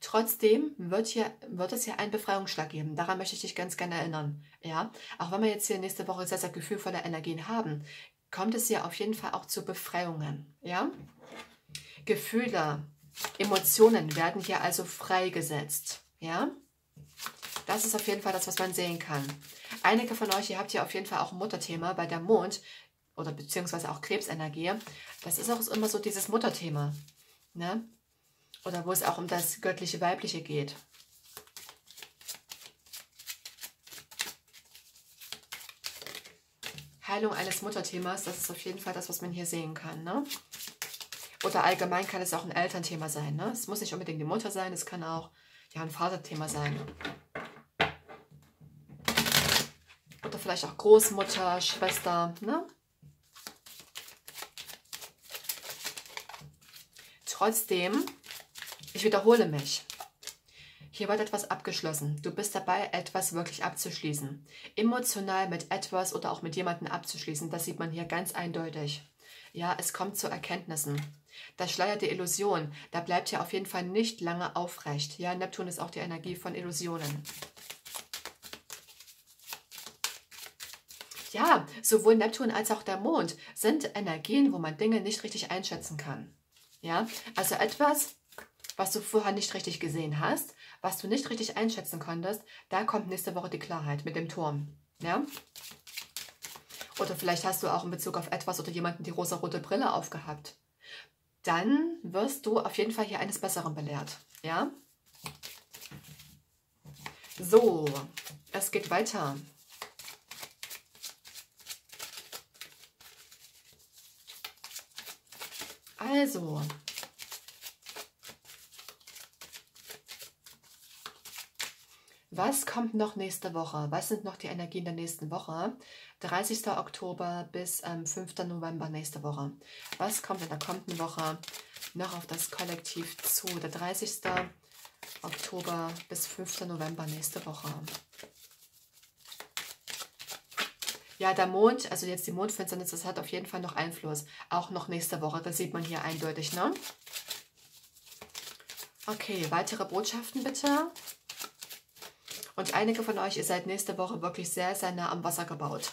Trotzdem wird, hier, wird es hier einen Befreiungsschlag geben. Daran möchte ich dich ganz gerne erinnern. Ja, auch wenn wir jetzt hier nächste Woche sehr, sehr gefühlvolle Energien haben, kommt es hier auf jeden Fall auch zu Befreiungen. Ja, Gefühle, Emotionen werden hier also freigesetzt. Ja, das ist auf jeden Fall das, was man sehen kann. Einige von euch, ihr habt hier auf jeden Fall auch ein Mutterthema bei der Mond oder beziehungsweise auch Krebsenergie. Das ist auch immer so dieses Mutterthema. Ne? Oder wo es auch um das göttliche Weibliche geht. Heilung eines Mutterthemas, das ist auf jeden Fall das, was man hier sehen kann. Ne? Oder allgemein kann es auch ein Elternthema sein. Ne? Es muss nicht unbedingt die Mutter sein, es kann auch ja, ein Vaterthema sein. Oder vielleicht auch Großmutter, Schwester. Ne? Trotzdem, ich wiederhole mich. Hier wird etwas abgeschlossen. Du bist dabei, etwas wirklich abzuschließen. Emotional mit etwas oder auch mit jemandem abzuschließen, das sieht man hier ganz eindeutig. Ja, es kommt zu Erkenntnissen. Das Schleier der Illusion, da bleibt ja auf jeden Fall nicht lange aufrecht. Ja, Neptun ist auch die Energie von Illusionen. Ja, sowohl Neptun als auch der Mond sind Energien, wo man Dinge nicht richtig einschätzen kann. Ja, also etwas, was du vorher nicht richtig gesehen hast, was du nicht richtig einschätzen konntest, da kommt nächste Woche die Klarheit mit dem Turm. Ja? Oder vielleicht hast du auch in Bezug auf etwas oder jemanden die rosa-rote Brille aufgehabt. Dann wirst du auf jeden Fall hier eines Besseren belehrt. Ja? So, es geht weiter. Also, was kommt noch nächste Woche? Was sind noch die Energien der nächsten Woche? 30. Oktober bis ähm, 5. November nächste Woche. Was kommt in der kommenden Woche noch auf das Kollektiv zu? Der 30. Oktober bis 5. November nächste Woche. Ja, der Mond, also jetzt die Mondfinsternis, das hat auf jeden Fall noch Einfluss. Auch noch nächste Woche, das sieht man hier eindeutig, ne? Okay, weitere Botschaften bitte. Und einige von euch, ihr seid nächste Woche wirklich sehr, sehr nah am Wasser gebaut.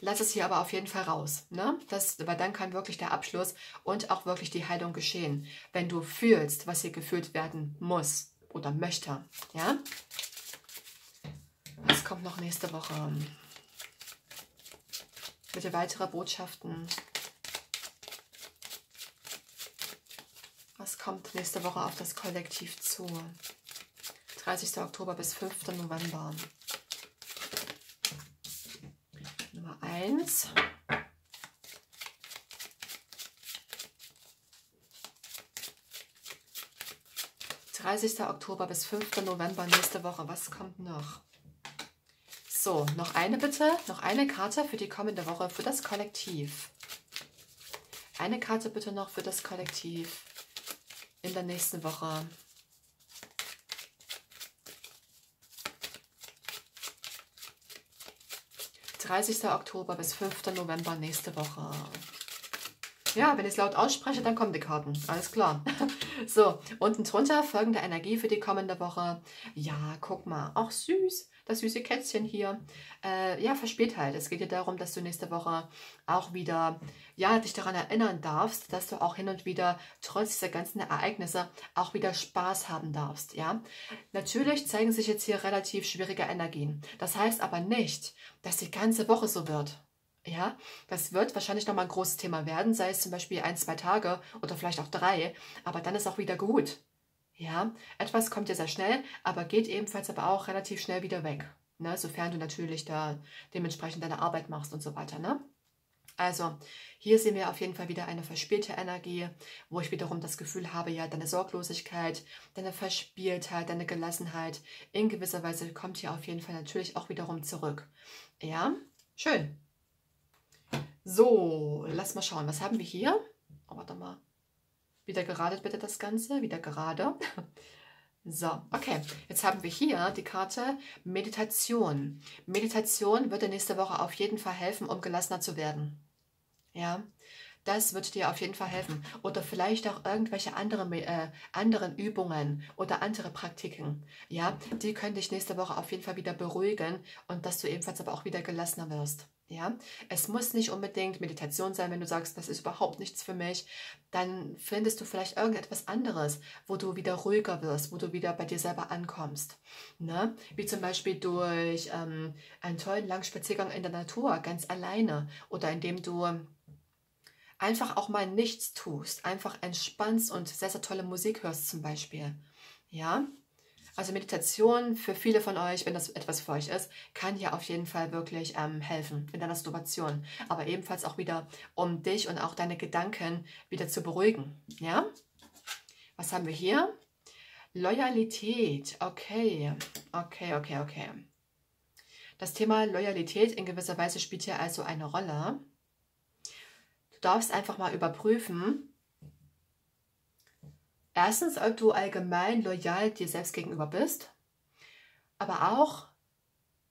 Lass es hier aber auf jeden Fall raus, ne? Das, weil dann kann wirklich der Abschluss und auch wirklich die Heilung geschehen. Wenn du fühlst, was hier gefühlt werden muss oder möchte, ja? Was kommt noch nächste Woche? Bitte weitere Botschaften. Was kommt nächste Woche auf das Kollektiv zu? 30. Oktober bis 5. November. Nummer 1. Dreißigster Oktober bis 5. November nächste Woche. Was kommt noch? So, noch eine bitte, noch eine Karte für die kommende Woche für das Kollektiv. Eine Karte bitte noch für das Kollektiv in der nächsten Woche. Dreißigster Oktober bis 5. November nächste Woche. Ja, wenn ich es laut ausspreche, dann kommen die Karten. Alles klar. so, unten drunter folgende Energie für die kommende Woche. Ja, guck mal. Auch süß das süße Kätzchen hier, äh, ja, verspielt halt. Es geht dir darum, dass du nächste Woche auch wieder, ja, dich daran erinnern darfst, dass du auch hin und wieder, trotz dieser ganzen Ereignisse, auch wieder Spaß haben darfst, ja. Natürlich zeigen sich jetzt hier relativ schwierige Energien. Das heißt aber nicht, dass die ganze Woche so wird. Ja, das wird wahrscheinlich nochmal ein großes Thema werden, sei es zum Beispiel ein, zwei Tage oder vielleicht auch drei, aber dann ist auch wieder gut. Ja, etwas kommt ja sehr schnell, aber geht ebenfalls aber auch relativ schnell wieder weg. Ne? Sofern du natürlich da dementsprechend deine Arbeit machst und so weiter. Ne? Also, hier sehen wir auf jeden Fall wieder eine verspielte Energie, wo ich wiederum das Gefühl habe, ja, deine Sorglosigkeit, deine Verspieltheit, deine Gelassenheit in gewisser Weise kommt hier auf jeden Fall natürlich auch wiederum zurück. Ja, schön. So, lass mal schauen, was haben wir hier? Oh, warte mal. Wieder geradet bitte das Ganze, wieder gerade. So, okay, jetzt haben wir hier die Karte Meditation. Meditation wird dir nächste Woche auf jeden Fall helfen, um gelassener zu werden. Ja, das wird dir auf jeden Fall helfen. Oder vielleicht auch irgendwelche andere, äh, anderen Übungen oder andere Praktiken. Ja, die können dich nächste Woche auf jeden Fall wieder beruhigen und dass du ebenfalls aber auch wieder gelassener wirst. Ja, es muss nicht unbedingt Meditation sein, wenn du sagst, das ist überhaupt nichts für mich. Dann findest du vielleicht irgendetwas anderes, wo du wieder ruhiger wirst, wo du wieder bei dir selber ankommst. Ne? Wie zum Beispiel durch ähm, einen tollen langen Spaziergang in der Natur, ganz alleine. Oder indem du einfach auch mal nichts tust, einfach entspannst und sehr, sehr tolle Musik hörst zum Beispiel. Ja, also Meditation für viele von euch, wenn das etwas für euch ist, kann hier auf jeden Fall wirklich ähm, helfen in deiner Situation. Aber ebenfalls auch wieder, um dich und auch deine Gedanken wieder zu beruhigen. Ja? Was haben wir hier? Loyalität. Okay, okay, okay, okay. Das Thema Loyalität in gewisser Weise spielt hier also eine Rolle. Du darfst einfach mal überprüfen, Erstens, ob du allgemein loyal dir selbst gegenüber bist, aber auch,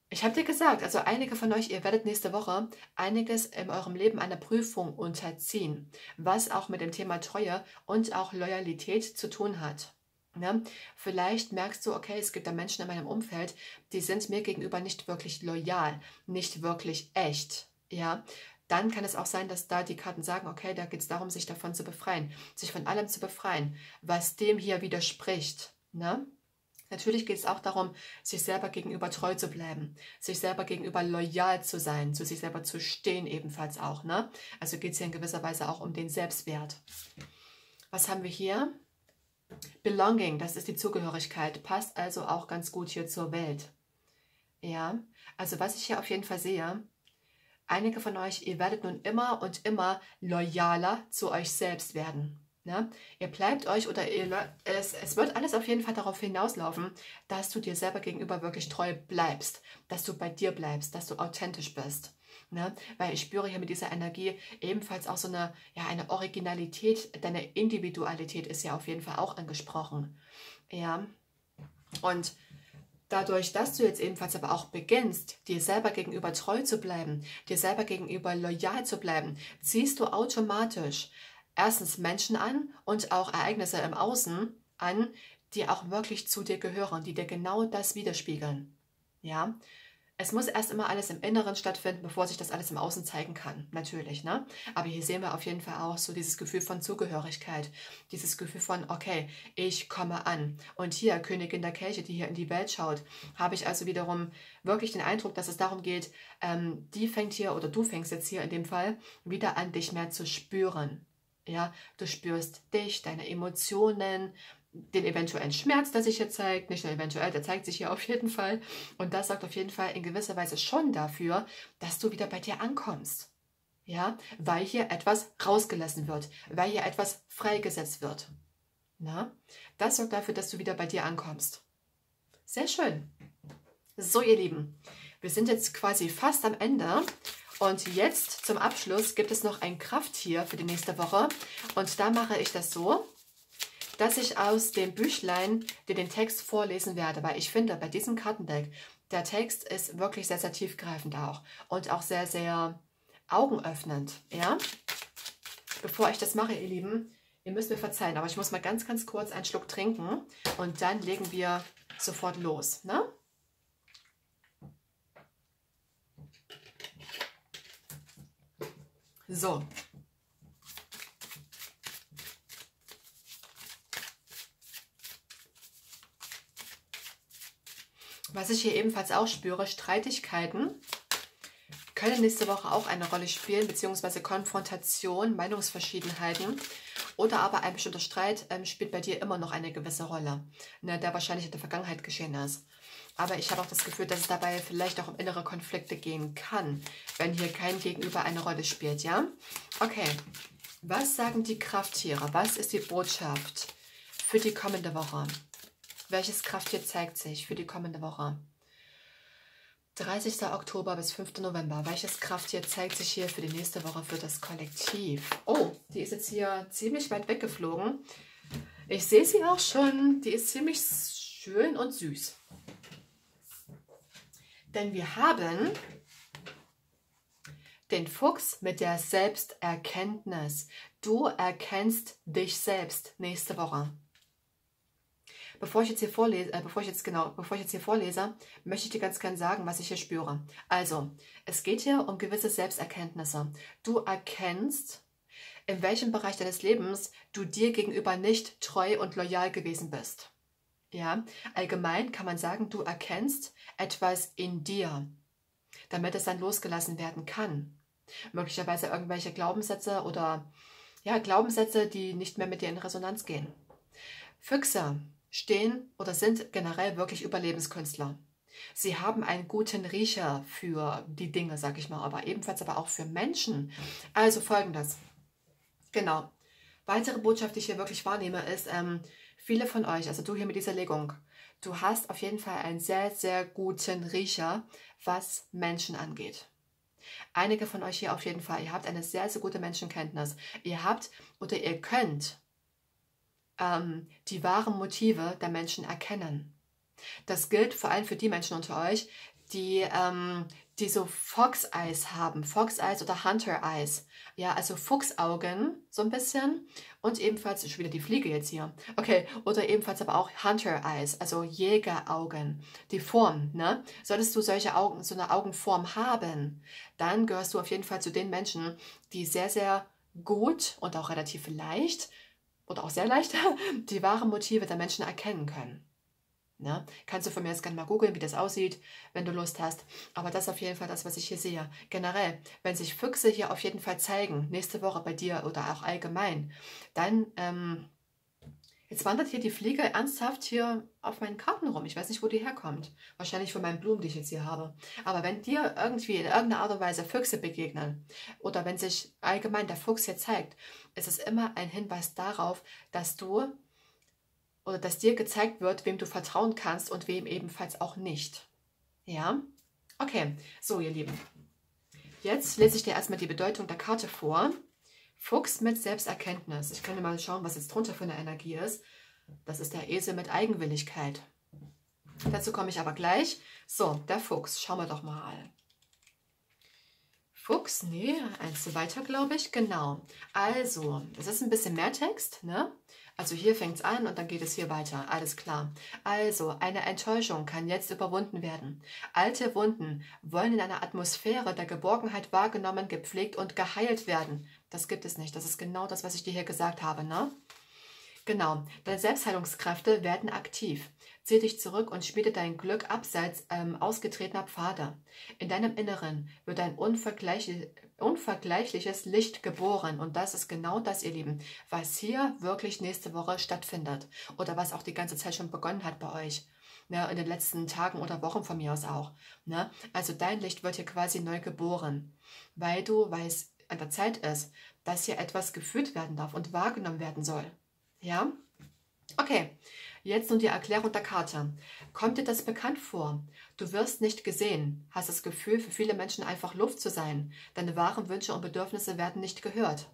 ich habe dir gesagt, also einige von euch, ihr werdet nächste Woche einiges in eurem Leben einer Prüfung unterziehen, was auch mit dem Thema Treue und auch Loyalität zu tun hat. Ne? vielleicht merkst du, okay, es gibt da Menschen in meinem Umfeld, die sind mir gegenüber nicht wirklich loyal, nicht wirklich echt. Ja, dann kann es auch sein, dass da die Karten sagen, okay, da geht es darum, sich davon zu befreien, sich von allem zu befreien, was dem hier widerspricht. Ne? Natürlich geht es auch darum, sich selber gegenüber treu zu bleiben, sich selber gegenüber loyal zu sein, zu sich selber zu stehen ebenfalls auch. Ne? Also geht es hier in gewisser Weise auch um den Selbstwert. Was haben wir hier? Belonging, das ist die Zugehörigkeit, passt also auch ganz gut hier zur Welt. Ja, also was ich hier auf jeden Fall sehe, Einige von euch, ihr werdet nun immer und immer loyaler zu euch selbst werden. Ne? Ihr bleibt euch oder ihr, es, es wird alles auf jeden Fall darauf hinauslaufen, dass du dir selber gegenüber wirklich treu bleibst, dass du bei dir bleibst, dass du authentisch bist. Ne? Weil ich spüre hier mit dieser Energie ebenfalls auch so eine, ja, eine Originalität, deine Individualität ist ja auf jeden Fall auch angesprochen. Ja. Und dadurch, dass du jetzt ebenfalls aber auch beginnst, dir selber gegenüber treu zu bleiben, dir selber gegenüber loyal zu bleiben, ziehst du automatisch erstens Menschen an und auch Ereignisse im Außen an, die auch wirklich zu dir gehören, die dir genau das widerspiegeln. Ja, es muss erst immer alles im Inneren stattfinden, bevor sich das alles im Außen zeigen kann. Natürlich, ne? Aber hier sehen wir auf jeden Fall auch so dieses Gefühl von Zugehörigkeit. Dieses Gefühl von, okay, ich komme an. Und hier, Königin der Kelche, die hier in die Welt schaut, habe ich also wiederum wirklich den Eindruck, dass es darum geht, ähm, die fängt hier, oder du fängst jetzt hier in dem Fall, wieder an, dich mehr zu spüren. Ja, du spürst dich, deine Emotionen, den eventuellen Schmerz, der sich hier zeigt, nicht nur eventuell, der zeigt sich hier auf jeden Fall. Und das sorgt auf jeden Fall in gewisser Weise schon dafür, dass du wieder bei dir ankommst. Ja, weil hier etwas rausgelassen wird, weil hier etwas freigesetzt wird. Na, das sorgt dafür, dass du wieder bei dir ankommst. Sehr schön. So, ihr Lieben, wir sind jetzt quasi fast am Ende und jetzt zum Abschluss gibt es noch ein Krafttier für die nächste Woche. Und da mache ich das so, dass ich aus dem Büchlein dir den Text vorlesen werde, weil ich finde, bei diesem Kartendeck, der Text ist wirklich sehr, sehr tiefgreifend auch und auch sehr, sehr augenöffnend. Ja? Bevor ich das mache, ihr Lieben, ihr müsst mir verzeihen, aber ich muss mal ganz, ganz kurz einen Schluck trinken und dann legen wir sofort los. Ne? So. Was ich hier ebenfalls auch spüre, Streitigkeiten können nächste Woche auch eine Rolle spielen, beziehungsweise Konfrontation, Meinungsverschiedenheiten oder aber ein bestimmter Streit ähm, spielt bei dir immer noch eine gewisse Rolle, ne, der wahrscheinlich in der Vergangenheit geschehen ist. Aber ich habe auch das Gefühl, dass es dabei vielleicht auch um innere Konflikte gehen kann, wenn hier kein Gegenüber eine Rolle spielt, ja? Okay, was sagen die Krafttiere? Was ist die Botschaft für die kommende Woche? Welches Krafttier zeigt sich für die kommende Woche? 30. Oktober bis 5. November. Welches Krafttier zeigt sich hier für die nächste Woche für das Kollektiv? Oh, die ist jetzt hier ziemlich weit weggeflogen. Ich sehe sie auch schon. Die ist ziemlich schön und süß. Denn wir haben den Fuchs mit der Selbsterkenntnis. Du erkennst dich selbst nächste Woche. Bevor ich jetzt hier vorlese, äh, bevor ich jetzt genau, bevor ich jetzt hier vorlese, möchte ich dir ganz gern sagen, was ich hier spüre. Also, es geht hier um gewisse Selbsterkenntnisse. Du erkennst, in welchem Bereich deines Lebens du dir gegenüber nicht treu und loyal gewesen bist. Ja, allgemein kann man sagen, du erkennst etwas in dir, damit es dann losgelassen werden kann. Möglicherweise irgendwelche Glaubenssätze oder ja, Glaubenssätze, die nicht mehr mit dir in Resonanz gehen. Füchse stehen oder sind generell wirklich Überlebenskünstler. Sie haben einen guten Riecher für die Dinge, sag ich mal, aber ebenfalls aber auch für Menschen. Also folgendes. Genau. Weitere Botschaft, die ich hier wirklich wahrnehme, ist, ähm, viele von euch, also du hier mit dieser Legung, du hast auf jeden Fall einen sehr, sehr guten Riecher, was Menschen angeht. Einige von euch hier auf jeden Fall, ihr habt eine sehr, sehr gute Menschenkenntnis. Ihr habt oder ihr könnt ähm, die wahren Motive der Menschen erkennen. Das gilt vor allem für die Menschen unter euch, die, ähm, die so Fox Eyes haben, Fox Eyes oder Hunter Eyes. Ja, also Fuchsaugen so ein bisschen und ebenfalls schon wieder die Fliege jetzt hier. Okay, oder ebenfalls aber auch Hunter Eyes, also Jägeraugen. Die Form, ne? Solltest du solche Augen, so eine Augenform haben, dann gehörst du auf jeden Fall zu den Menschen, die sehr, sehr gut und auch relativ leicht oder auch sehr leicht die wahren Motive der Menschen erkennen können. Ne? Kannst du von mir jetzt gerne mal googeln, wie das aussieht, wenn du Lust hast. Aber das ist auf jeden Fall das, was ich hier sehe. Generell, wenn sich Füchse hier auf jeden Fall zeigen, nächste Woche bei dir oder auch allgemein, dann ähm, Jetzt wandert hier die Fliege ernsthaft hier auf meinen Karten rum. Ich weiß nicht, wo die herkommt. Wahrscheinlich von meinen Blumen, die ich jetzt hier habe. Aber wenn dir irgendwie in irgendeiner Art und Weise Füchse begegnen oder wenn sich allgemein der Fuchs hier zeigt, ist es immer ein Hinweis darauf, dass du oder dass dir gezeigt wird, wem du vertrauen kannst und wem ebenfalls auch nicht. Ja? Okay, so ihr Lieben. Jetzt lese ich dir erstmal die Bedeutung der Karte vor. Fuchs mit Selbsterkenntnis. Ich kann mal schauen, was jetzt drunter für eine Energie ist. Das ist der Esel mit Eigenwilligkeit. Dazu komme ich aber gleich. So, der Fuchs. Schauen wir doch mal. Fuchs, nee, eins zu weiter, glaube ich. Genau. Also, es ist ein bisschen mehr Text, ne? Also hier fängt es an und dann geht es hier weiter. Alles klar. Also, eine Enttäuschung kann jetzt überwunden werden. Alte Wunden wollen in einer Atmosphäre der Geborgenheit wahrgenommen, gepflegt und geheilt werden. Das gibt es nicht. Das ist genau das, was ich dir hier gesagt habe, ne? Genau. Deine Selbstheilungskräfte werden aktiv. Zieh dich zurück und schmiede dein Glück abseits ähm, ausgetretener Pfade. In deinem Inneren wird ein unvergleichlich, unvergleichliches Licht geboren. Und das ist genau das, ihr Lieben, was hier wirklich nächste Woche stattfindet. Oder was auch die ganze Zeit schon begonnen hat bei euch. Ne, in den letzten Tagen oder Wochen von mir aus auch. Ne? Also dein Licht wird hier quasi neu geboren, weil du, weil es an der Zeit ist, dass hier etwas geführt werden darf und wahrgenommen werden soll. Ja? Okay, Jetzt nun die Erklärung der Karte. Kommt dir das bekannt vor? Du wirst nicht gesehen, hast das Gefühl, für viele Menschen einfach Luft zu sein. Deine wahren Wünsche und Bedürfnisse werden nicht gehört.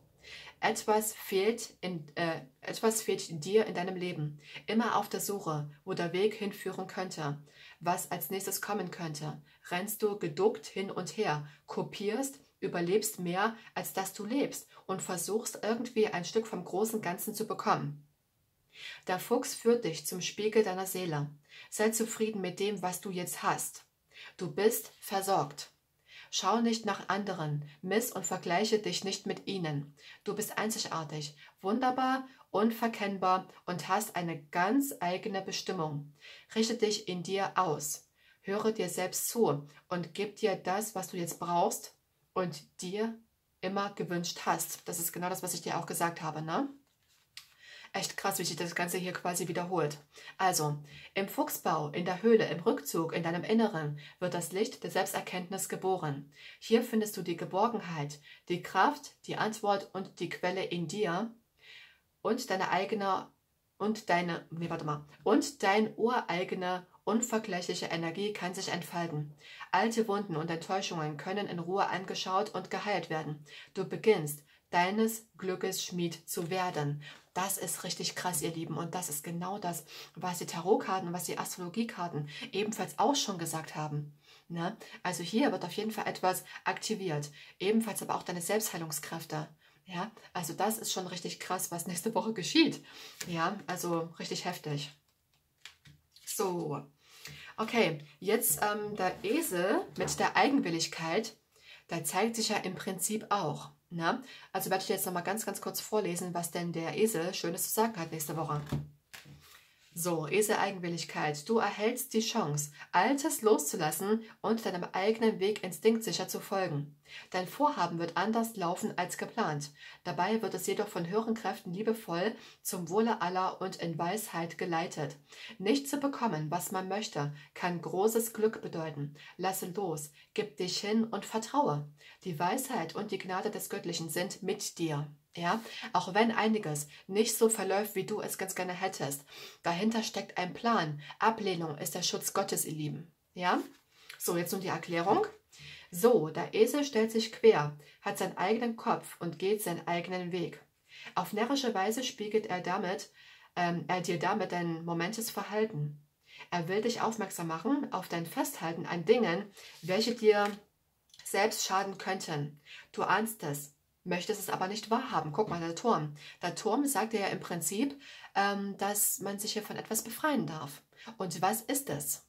Etwas fehlt, in, äh, etwas fehlt dir in deinem Leben. Immer auf der Suche, wo der Weg hinführen könnte. Was als nächstes kommen könnte. Rennst du geduckt hin und her, kopierst, überlebst mehr, als dass du lebst und versuchst irgendwie ein Stück vom großen Ganzen zu bekommen. Der Fuchs führt dich zum Spiegel deiner Seele. Sei zufrieden mit dem, was du jetzt hast. Du bist versorgt. Schau nicht nach anderen, miss und vergleiche dich nicht mit ihnen. Du bist einzigartig, wunderbar, unverkennbar und hast eine ganz eigene Bestimmung. Richte dich in dir aus. Höre dir selbst zu und gib dir das, was du jetzt brauchst und dir immer gewünscht hast. Das ist genau das, was ich dir auch gesagt habe, ne? Echt krass, wie sich das Ganze hier quasi wiederholt. Also, im Fuchsbau, in der Höhle, im Rückzug, in deinem Inneren wird das Licht der Selbsterkenntnis geboren. Hier findest du die Geborgenheit, die Kraft, die Antwort und die Quelle in dir und deine eigene und deine, nee, warte mal, und dein ureigene unvergleichliche Energie kann sich entfalten. Alte Wunden und Enttäuschungen können in Ruhe angeschaut und geheilt werden. Du beginnst, deines Glückes Schmied zu werden. Das ist richtig krass, ihr Lieben. Und das ist genau das, was die Tarotkarten, was die Astrologiekarten ebenfalls auch schon gesagt haben. Ne? Also hier wird auf jeden Fall etwas aktiviert. Ebenfalls aber auch deine Selbstheilungskräfte. Ja, also das ist schon richtig krass, was nächste Woche geschieht. Ja, also richtig heftig. So, okay, jetzt ähm, der Esel mit der Eigenwilligkeit, da zeigt sich ja im Prinzip auch. Na, also werde ich jetzt noch mal ganz, ganz kurz vorlesen, was denn der Esel Schönes zu sagen hat nächste Woche. So, Esel-Eigenwilligkeit. Du erhältst die Chance, Altes loszulassen und deinem eigenen Weg instinktsicher zu folgen. Dein Vorhaben wird anders laufen als geplant. Dabei wird es jedoch von höheren Kräften liebevoll zum Wohle aller und in Weisheit geleitet. Nicht zu bekommen, was man möchte, kann großes Glück bedeuten. Lasse los, gib dich hin und vertraue. Die Weisheit und die Gnade des Göttlichen sind mit dir. Ja, auch wenn einiges nicht so verläuft, wie du es ganz gerne hättest. Dahinter steckt ein Plan. Ablehnung ist der Schutz Gottes, ihr Lieben. Ja? So, jetzt nun die Erklärung. So, der Esel stellt sich quer, hat seinen eigenen Kopf und geht seinen eigenen Weg. Auf närrische Weise spiegelt er damit, ähm, er dir damit dein momentes Verhalten. Er will dich aufmerksam machen auf dein Festhalten an Dingen, welche dir selbst schaden könnten. Du ahnst es, möchtest es aber nicht wahrhaben. Guck mal, der Turm. Der Turm sagt dir ja im Prinzip, ähm, dass man sich hier von etwas befreien darf. Und was ist es?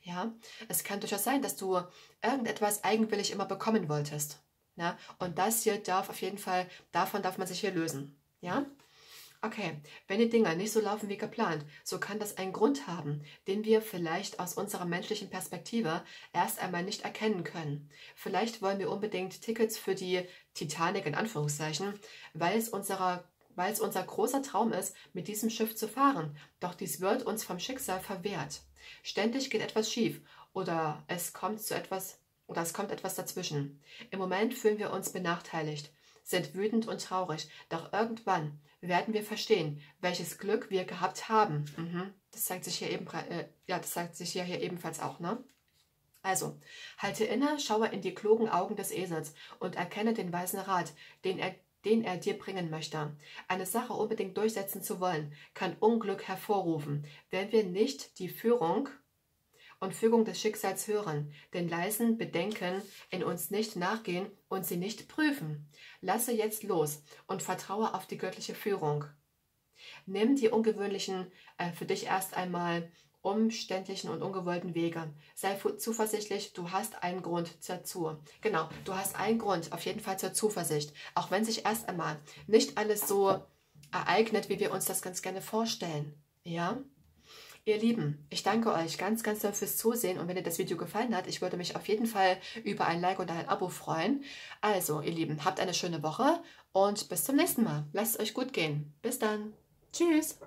Ja, es kann durchaus sein, dass du irgendetwas eigenwillig immer bekommen wolltest. Ja, und das hier darf auf jeden Fall, davon darf man sich hier lösen. Ja, Okay, wenn die Dinge nicht so laufen wie geplant, so kann das einen Grund haben, den wir vielleicht aus unserer menschlichen Perspektive erst einmal nicht erkennen können. Vielleicht wollen wir unbedingt Tickets für die Titanic in Anführungszeichen, weil es unserer weil es unser großer Traum ist, mit diesem Schiff zu fahren. Doch dies wird uns vom Schicksal verwehrt. Ständig geht etwas schief oder es kommt zu etwas oder es kommt etwas dazwischen. Im Moment fühlen wir uns benachteiligt, sind wütend und traurig, doch irgendwann werden wir verstehen, welches Glück wir gehabt haben. Mhm. Das zeigt sich hier eben, äh, ja, das zeigt sich hier, hier ebenfalls auch, ne? Also, halte inne, schaue in die klugen Augen des Esels und erkenne den weisen Rat, den er, den er dir bringen möchte. Eine Sache unbedingt durchsetzen zu wollen, kann Unglück hervorrufen, wenn wir nicht die Führung und Fügung des Schicksals hören, den leisen Bedenken in uns nicht nachgehen und sie nicht prüfen. Lasse jetzt los und vertraue auf die göttliche Führung. Nimm die ungewöhnlichen, äh, für dich erst einmal umständlichen und ungewollten Wege. Sei zuversichtlich, du hast einen Grund dazu. Genau, du hast einen Grund auf jeden Fall zur Zuversicht. Auch wenn sich erst einmal nicht alles so ereignet, wie wir uns das ganz gerne vorstellen. Ja? Ihr Lieben, ich danke euch ganz, ganz doll fürs Zusehen und wenn dir das Video gefallen hat, ich würde mich auf jeden Fall über ein Like und ein Abo freuen. Also, ihr Lieben, habt eine schöne Woche und bis zum nächsten Mal. Lasst es euch gut gehen. Bis dann. Tschüss.